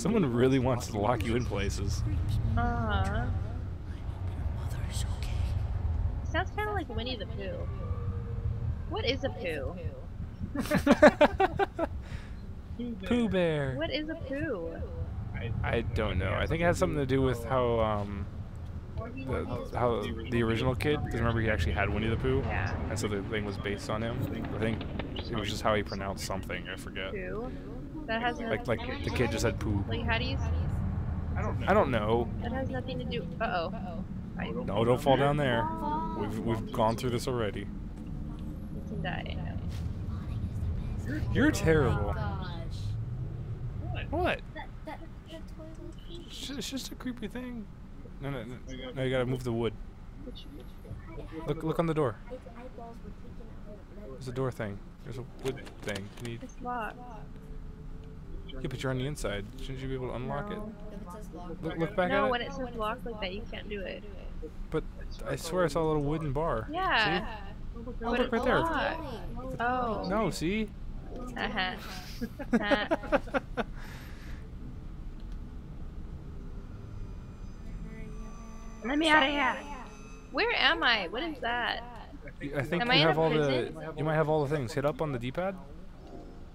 Someone really wants to lock you in places. Uh, Mother's sounds kind of like Winnie the Pooh. What is a poo? Pooh Bear. What is a poo? I don't know. I think it has something to do with how um the, how the original kid. Because remember he actually had Winnie the Pooh, Yeah. and so the thing was based on him. I think it was just how he pronounced something. I forget. Poo? That has Like nothing. like the kid just said Pooh. Like how do you? I don't know. That has nothing to do. Uh oh. I No, don't fall down there. We've we've gone through this already. You can die. You're terrible. Gosh. What? That, that, that toilet It's just, it's just a creepy thing. No, no, no. No, you gotta move the wood. Look, look on the door. Its eyeballs were taken out of the There's a door thing. There's a wood thing. You need. It's locked. Yeah, but you're on the inside. Shouldn't you be able to unlock it? No. It. Look, look back No, at it. No, when it. it says locked like that, you can't do it. But I swear I saw a little wooden bar. Yeah. Oh, But look it's right there. locked. Oh. No, see? Uh-huh. Uh, Let me out of here. Where am I? What is that? I think Am you I have all prison? the. You might have all the things. Hit up on the D-pad.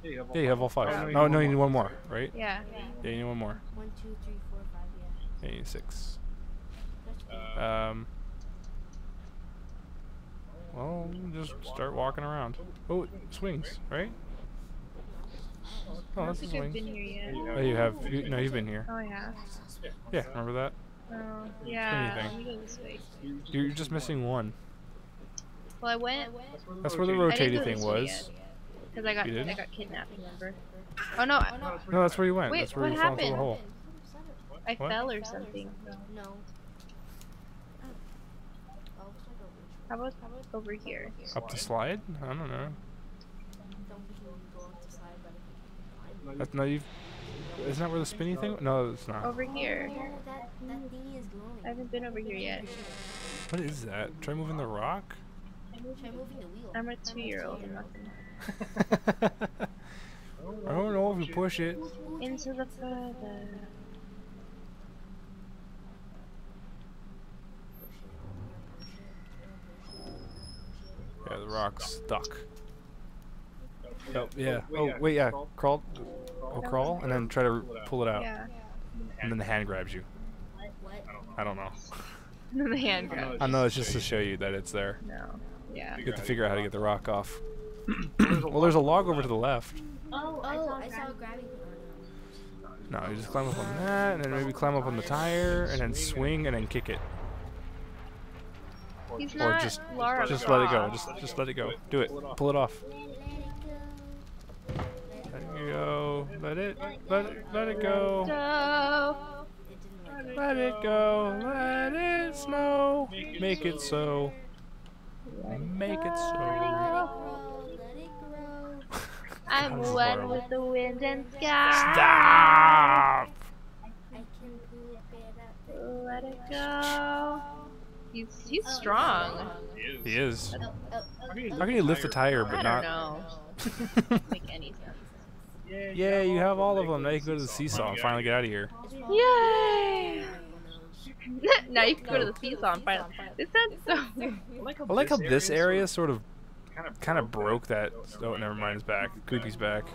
Yeah, you have all five. No, no, you need one more, right? Yeah. Yeah, you need one more. One, two, three, four, five, yeah. Yeah, you need six. That's good. Um. Well, just start walking around. Oh, it swings, right? Oh, that's a swing. been here yet. Oh, you have. You, no, you've been here. Oh yeah. Yeah, remember that? Oh yeah. thing. Let me go this way. You're just missing one. Well, I went. That's where the I rotating thing was. yet, Cause I got You? I got kidnapped. Remember? Oh no! I, No, that's oh, where you went. Wait, that's where what you fell into the happened? hole. I What? fell or something. No. Oh, looks like a How about over here? Up the slide? I don't know. Don't usually go up the side, but if you can That's not you. Isn't that where the spinny thing? No, it's not. Over here. Oh, that, that thingy is glowing. I haven't been over here yet. What is that? Try moving the rock? Try moving the wheel. I'm a two-year-old. I'm not gonna. I don't know if you push it. Into the further. Yeah, the rock's stuck. Oh, yeah. Oh, wait, yeah. Crawl. Oh, crawl, and then try to pull it out. Yeah. And then the hand grabs you. What? I don't know. And then the hand grab. I know it's just to show you that it's there. No. Yeah. You have to figure out how to get the rock off. Well, there's a log over to the left. Oh, I oh, saw, I saw a grabbing. No, you just climb up on that, and then maybe climb up on the tire, and then swing, and then kick it. He's Or not just, Lara just let it go. Just, just let it go. Do it. Pull it off. Let it go. Let it go. Let it, let it, let it go. Go. It didn't like Let it go. Let it snow. Make it so. Make it so. grow, let it grow. I'm one horrible. with the wind and sky. Stop! I can poop it up. Let it go. He's he's strong. He is. Oh, oh, oh. How can you lift a tire I but don't know. Make any sense. yeah, you have all of them. Now you can go to the seesaw and finally get out of here. Yay! now you can go to the seesaw and find. This sounds so. I like how this area sort of, kind of broke that. Oh, never mind. It's back. Creepy's back.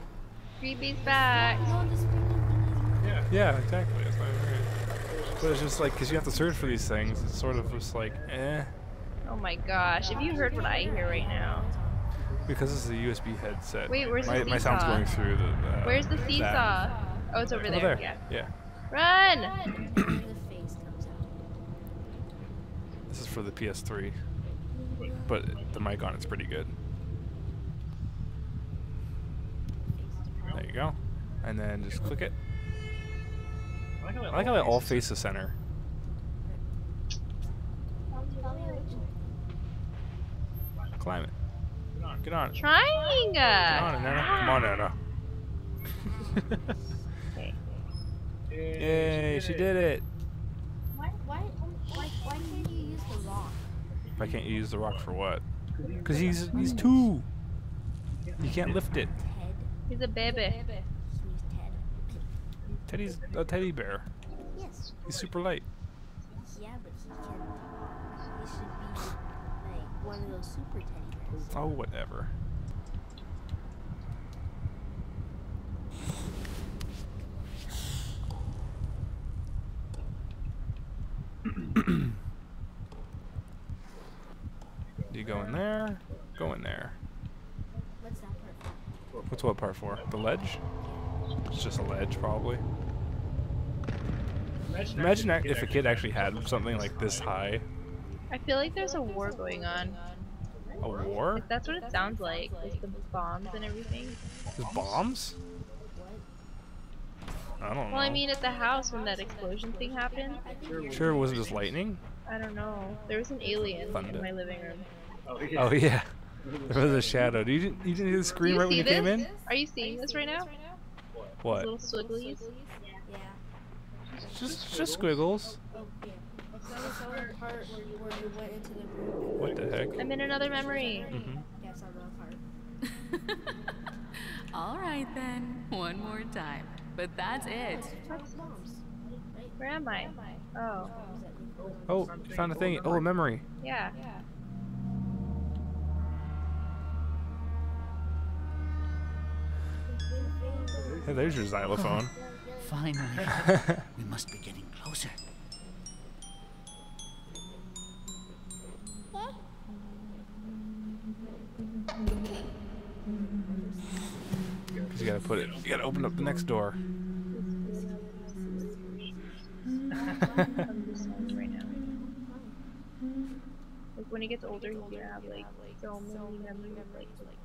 Creepy's back. No, the spinning thing Yeah, exactly. That's not right. But it's just like, because you have to search for these things, it's sort of just like, eh. Oh my gosh! Have you heard what I hear right now. Because this is a USB headset. Wait, where's the my, my sound's going through the. Uh, Where's the that. seesaw? Oh, it's over Over there. there. Yeah. yeah. Run! and the face comes out. This is for the PS3. But the mic on it's pretty good. You go. And then just click it. I like how they all face the center. Tell me which Climb it. Get on it. Trying. Uh, Get on Nana. Come on, Nana. Okay. Yay, she did it. Why, why, why, why can't you use the rock? Why can't you use the rock for what? Because he's he's two. You can't lift it. Ted? He's a baby. He's Teddy's a teddy bear. Yes. He's super light. Yeah, but he can. He should be like one of those super teddy bears. Oh, whatever. you go in there, go in there. What's that part for? What's what part for? The ledge? It's just a ledge, probably. Imagine ac- if a kid actually had something like this high. I feel like there's a war going on. A war? Like, that's what it sounds like. With the bombs and everything. There's bombs? I don't know. Well, I mean, at the house when that explosion thing happened. Sure, was it just lightning? I don't know. There was an alien Thunder. in my living room. Oh yeah. Oh, There was a shadow. Didn't, you didn't hear the scream right when you this? came in? Are you seeing this right now? What? Little swigglies. Yeah. Just just squiggles. Oh, yeah. I saw, I saw the part where you, where you went into the room. and What the heck? I'm in another memory. hmm Yeah, I saw that part. All right then, one more time. But that's it. That's mom's. Right? Where am I? Oh, Mom's that we- Oh, you found a thing. Oh, a memory. yeah. Hey, there's your xylophone. Finally. we must be getting closer. Cause you gotta put it. You gotta open up the next door. I'm just saying right now. Like when he gets older, he's gonna have like so many memories of like just back, back.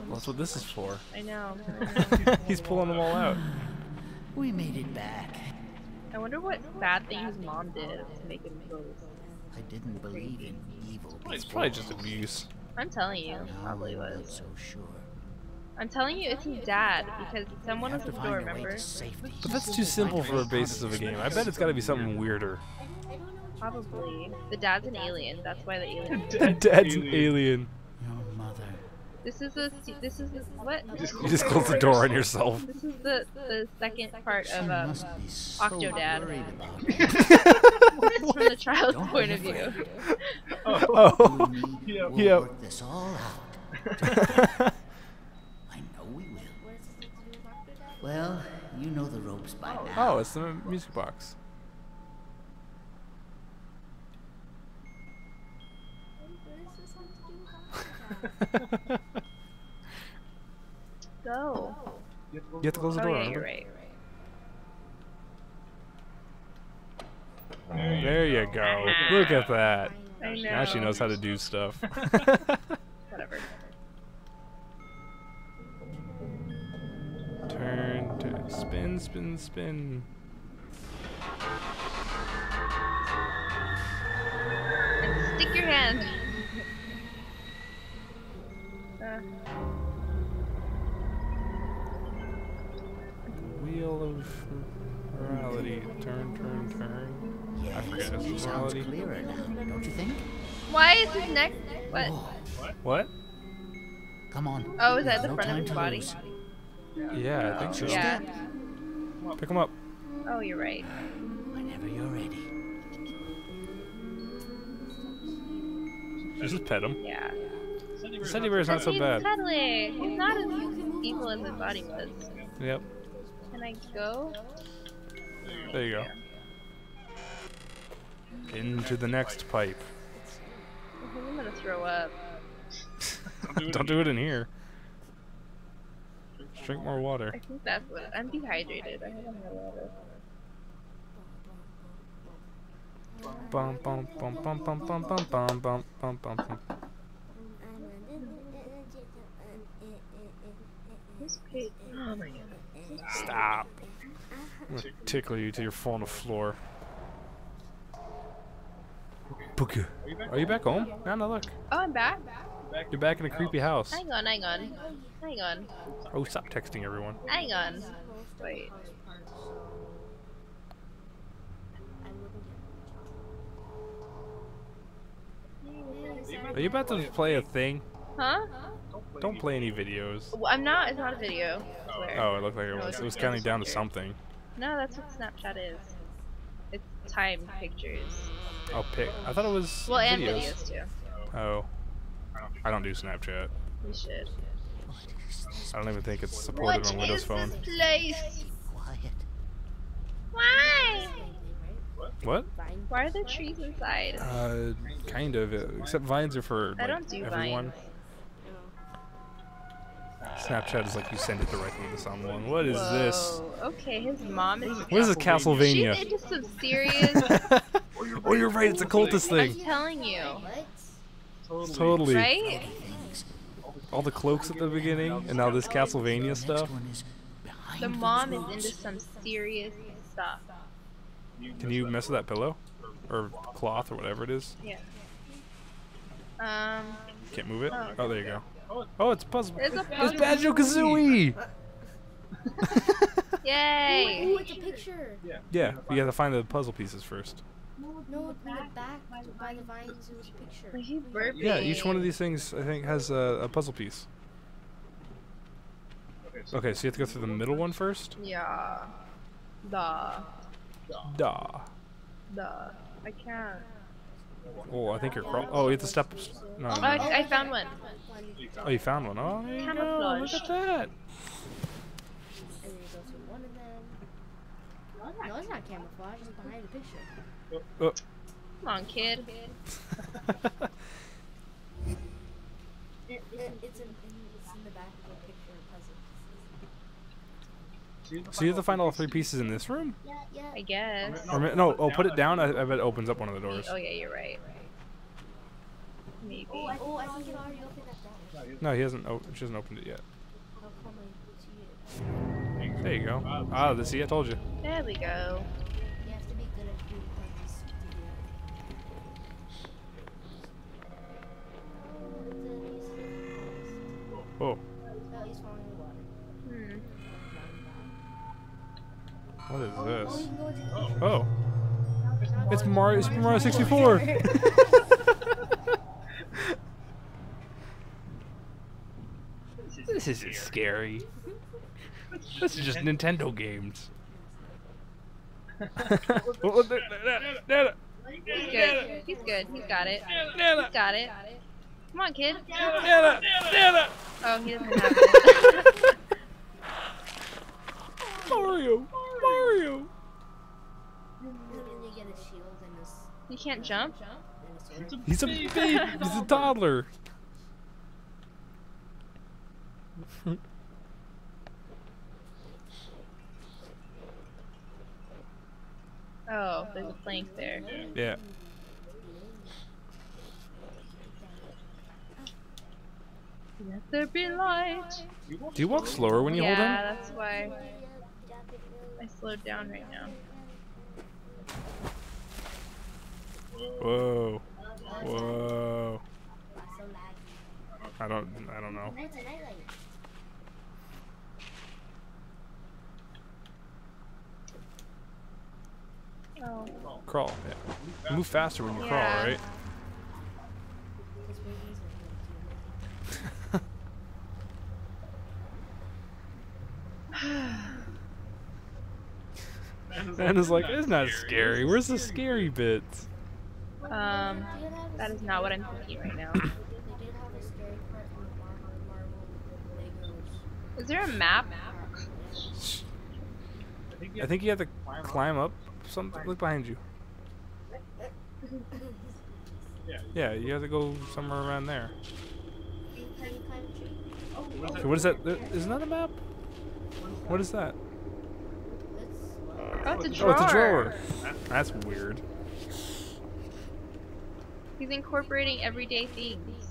Well, that's what this is for. I know. He's pulling them all out. We made it back. I wonder what bad thing his mom did to make him go. I didn't believe in evil. It's probably just abuse. I'm telling you, Now probably I'm not was. so sure. I'm telling you, it's his dad because someone We at the to door. find Remember? safety. But that's too simple for a basis of a game. I bet it's gotta be something weirder. Probably. The dad's an alien. That's why the alien. The dad's an alien. Your mother. This is a. This is the, what? You just close the door on yourself. This is the the second part of um. must be so Octodad. worried about me. It's from the child's Don't point of view. afraid. Oh. You and we'll Yep. work this all out. I know we will. What does this have to do with Octodad? Well, you know the ropes by now. Oh, it's the music box. What does this have to do with Octodad? Go. You have to close the Oh door. yeah, you're remember? right. There you go. Look at that. I know. Now she knows how to do stuff. Whatever. Turn, turn, spin, spin, spin. Morality. Turn, turn, turn. I forget his she sounds morality. clearer now, don't you think? why is his neck? What? Oh, What? come on. Oh, is that the no front of his body? lose. Yeah, I think so. Yeah. Pick him up. Oh, you're right. Whenever you're ready. Just pet him. Yeah. The teddy bear's not so bad. He's bad. cuddling. He's not as evil as his body was. Yep. I go? There you go. Into the next pipe. I'm gonna throw up. Don't do it in here. Drink more water. I think that's what. I'm dehydrated. I haven't had water. Bum bum bum bum bum bum bum bum bum bum bum bum. Who's paid? Oh my god. Stop. I'm gonna tickle you till you're falling to the floor. Booga. Are you back home? No, no, look. Oh, I'm back. You're back in a creepy house. Hang on, hang on, hang on, Oh, stop texting everyone. hang on. Wait. Are you about to play a thing? Huh? Don't play any videos. Well, I'm not. It's not a video. I swear. Oh, it looked like it was. It was just counting down to something. No, that's what Snapchat is. It's time pictures. Oh, pic. I thought it was Well, and videos. videos too. Oh. I don't do Snapchat. We should. I don't even think it's supported What on Windows is Phone. this place? Quiet. Why? What? Why are there trees inside? Uh, kind of. Except vines are for I don't do everyone. vines. Snapchat is like you send it directly to someone. What is this? Okay, his mom is. What is a Castlevania? She's into some serious. oh, you're right. It's a cultist thing. I'm telling you, What? Totally. right? All the cloaks at the beginning, and now this Castlevania stuff. one is behind The mom is into some serious stuff. Can you mess with that pillow, or cloth, or whatever it is? Yeah. Um, Can't move it. Oh, Oh, there you go. Oh, it's puzzle. There's a It's puzzle. Banjo Kazooie. yay! Ooh, it's a picture. yeah, Yeah, you have to find the puzzle pieces first. No, in the back by the vines, it was a picture. He's burping. Yeah, each one of these things I think has a, a puzzle piece. Okay, so you have to go through the middle one first. Yeah. Duh. Duh. Duh. I can't. Oh, I think you're crawl. Oh, you have to step. No, Oh, no, no. I, I found one. Oh, you found one. Oh, there you go. Look at that. And then you go to one of them. No, it's not camouflage. It's behind the picture. Oh. Come on, kid. It, it, it's, in, it's in the back of the picture puzzle. So you have to find all three pieces in this room? Yeah, yeah. I guess. Or ma- no? Oh, put it down. I, I bet it opens up one of the doors. Oh yeah, you're right. Maybe. Oh, I, oh, I think it already opened that door. No, he hasn't. Oh, she hasn't opened it yet. How come I see it? There you go. Ah, the see, I told you. There we go. You what is Oh, this? you can go into the picture. Oh, it's. Mario. Super Mario 64. this isn't scary. This is just Nintendo games. Oh, there- there- there- there- He's good. He's good. He's got it. there- He's got it. Come on, kid. there- there- Oh, he doesn't have it. Mario, Mario. You get a shield and this you can't jump. and a sword. He's a baby. He's a toddler. Oh, there's a plank there. Yeah. Let there be light. Do you walk slower when you yeah, hold him? that's why I slowed down right now. Whoa. Whoa. I don't. I don't know. Oh, it's a nightlight. Crawl. Yeah. Move faster when you Yeah. crawl, right? Because babies are going And it's like, it's not scary. Where's the scary bits? Um, to. They did have a that is not what I'm thinking right now. They did have a scary part in the Marvel, Marvel Legos. Is there a map? I think you have to climb up something. Look behind you. Yeah, you have to go somewhere around there. Can you climb a tree? Okay, what is that? There- Isn't that a map? What is that? It's Oh, it's a Oh, drawer. it's a drawer. That's weird. He's incorporating everyday things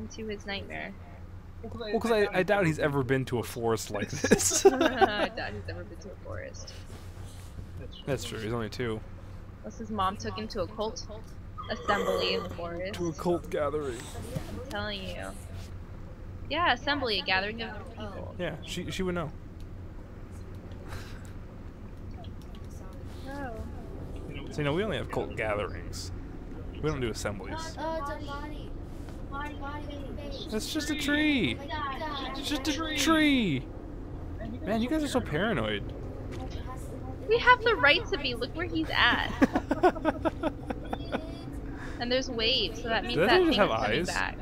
into his nightmare. Well, because I, I doubt he's ever been to a forest like this. I doubt he's ever been to a forest. That's true. He's only two. Unless his mom took him to a cult assembly in the forest. To a cult gathering. I'm telling you. Yeah, assembly, a gathering of people. Yeah, she she would know. So you know, we only have cult gatherings. We don't do assemblies. Oh, it's a body. That's just a tree. Oh it's just a tree. Man, you guys are so paranoid. We have the right to be. Look where he's at. And there's waves, so that means Do that they thing's have coming eyes? back.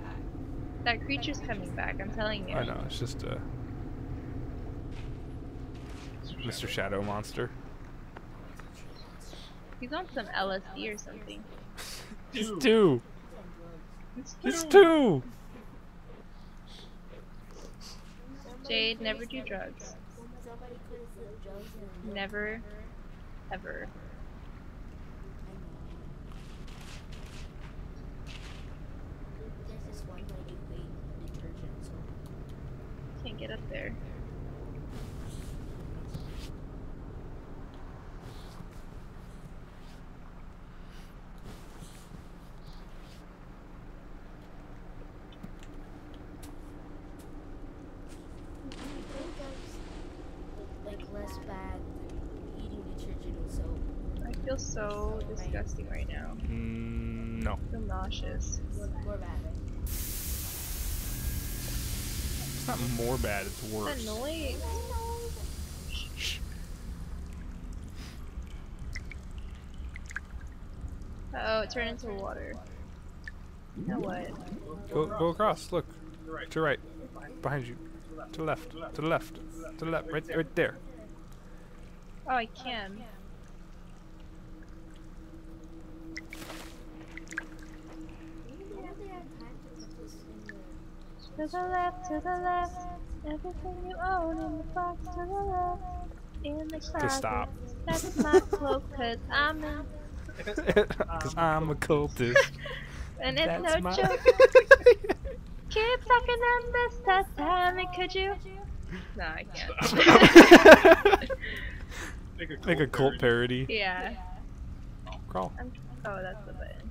That creature's coming back. I'm telling you. I know, it's just a Mr. Shadow Monster. He's on some LSD or something. He's two. It's two. two. Jade, never do drugs. Somebody could have said drugs and Never, ever. there's this one lady who ate detergent soap. Can't get up there. Do you think that's like less bad than eating detergent and soap? I feel so disgusting right now. Mm, no. I feel nauseous. More, bad. It's not more bad, it's That worse. noise. Shh. Uh oh, it turned into water. Now what? Go, go across, look. To right. Behind you. To the left. To the left. To the left. Right, right there. Oh, I can. Why do they have time to put this in the To the left, to the left. Everything you own in the box to the left. In the closet. stop. That's my cloak, cause I'm in. Because I'm a cultist. And it's That's no my- joke. Keep talking on this Titanic, could you? No, I can't. Make a cult parody. yeah. Crawl. I'm, oh, that's the button.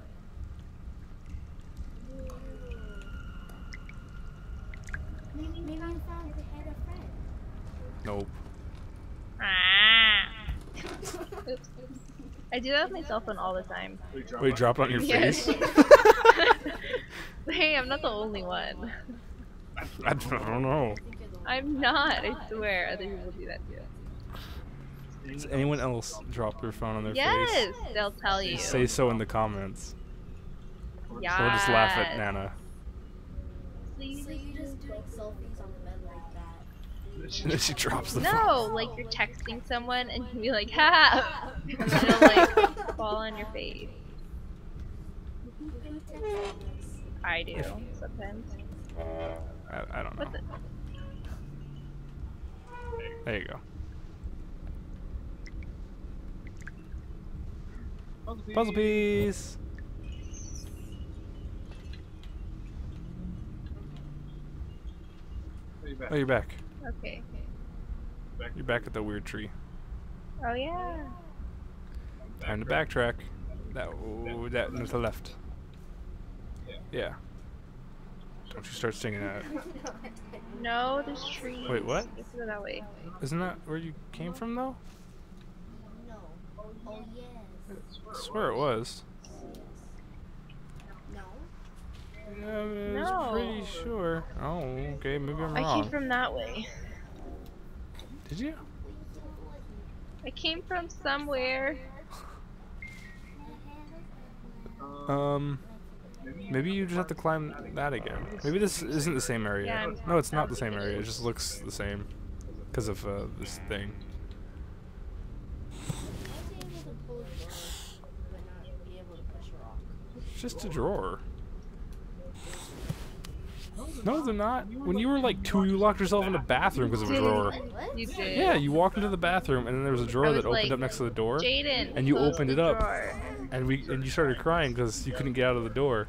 Maybe, maybe found the head of friend. Nope. Ah. Oops. I do that with my cell phone all the time. Wait, drop it on your face? hey, I'm not the only one. I don't, know. I'm not, I swear. Other people do that too. Does anyone else drop their phone on their face? Yes, they'll tell you. face? Say so in the comments. yeah. Or just laugh at Nana. So you just do selfies on the bed like that. And then she drops the phone. No, like you're texting someone and you be like, ha! And then it'll like fall on your face. Who texts this? I do sometimes. Uh, I, I don't know. What's it? There you go. Puzzle piece. Oh, you're back. Okay. You're back at the weird tree. Oh yeah. Time to backtrack. That oh, that to the left. Yeah. Don't you start singing that. No, there's trees. Wait, what? You have to go that way. Isn't that where you came from though? No. Oh yes. I swear it was. No. Yeah, I was No. pretty sure. Oh, okay, maybe I'm I wrong. came from that way. Did you? I came from somewhere. Um, maybe you just have to climb that again. Maybe this isn't the same area. Yeah, no, it's not the same area. It just looks the same because of uh, this thing. I was able to pull a door, but not be able to push a rock. It's just a drawer. No, they're not. When you were like two, you locked yourself in the bathroom because of a drawer. You did. Yeah, you walked into the bathroom and then there was a drawer I that opened like, up next to the door, Jaden. and you opened it up. drawer. and we and you started crying because you couldn't get out of the door,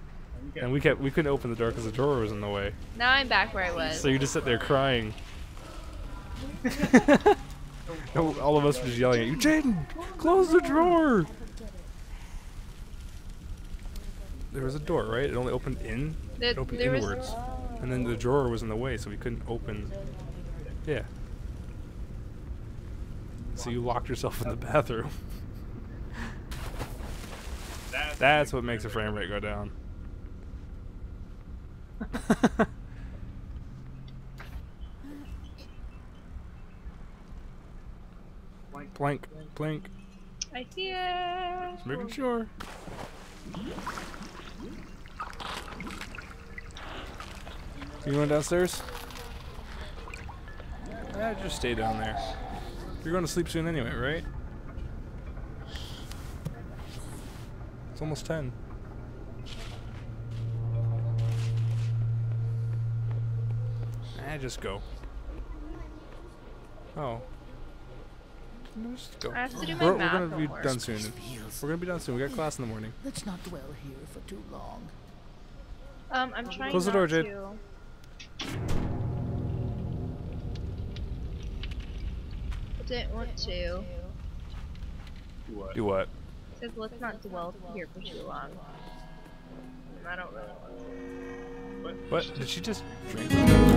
and we kept we couldn't open the door because the drawer was in the way. Now I'm back where I was. So you just sit there crying. All of us were just yelling at you, Jaden, close the drawer. There was a door, right? It only opened in, There- it opened there was- inwards, and then the drawer was in the way, so we couldn't open. Yeah. So you locked yourself in the bathroom. That's what makes a frame rate go down. Blank, blink. I see it. Just making sure. You going downstairs? Yeah, just stay down there. You're going to sleep soon anyway, right? It's almost 10. Nah, just go. Oh. Just go. I have to do my We're, we're gonna be homework. done soon. We're gonna be done soon. We got class in the morning. Let's not dwell here for too long. Um, I'm trying Close the door, Jade. to. Didn't want to. Do what? Says let's not dwell here for too long. I don't really want to. What? Did she just drink?